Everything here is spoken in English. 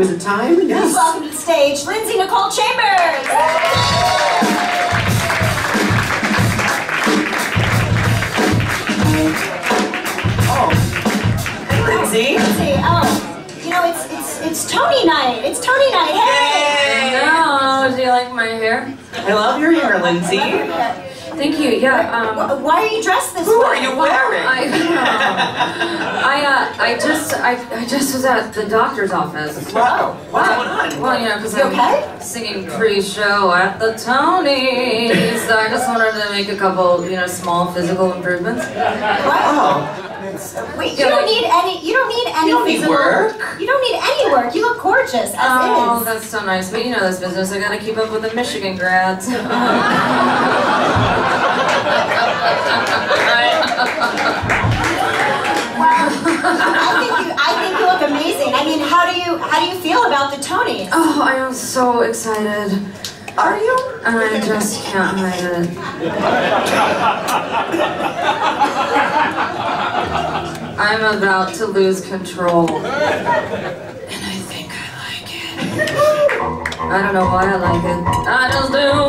Is it time? Please Yes. welcome to the stage, Lindsay Nicole Chambers. Oh, Lindsay. Lindsay, oh, you know it's it's it's Tony night. It's Tony night. Hey. Yay! No, oh, do you like my hair? I love your hair, Lindsay. Thank you. Yeah. Um, Why are you dressed this Who way? are you wearing? I, I, uh, I just, I, I just was at the doctor's office. Wow. What's going on? Well, you know, because I'm okay? singing pre-show at the Tonys, so I just wanted to make a couple, you know, small physical improvements. Oh, Wait, you don't need any. You don't need any You don't need work. You don't need any work. You look gorgeous as Oh, is. that's so nice. But you know this business, I gotta keep up with the Michigan grads. I think you. I think you look amazing. I mean, how do you how do you feel about the Tonys? oh, I am so excited. are you? And I just can't hide it. I'm about to lose control. And I think I like it. I don't know why I like it. I just do.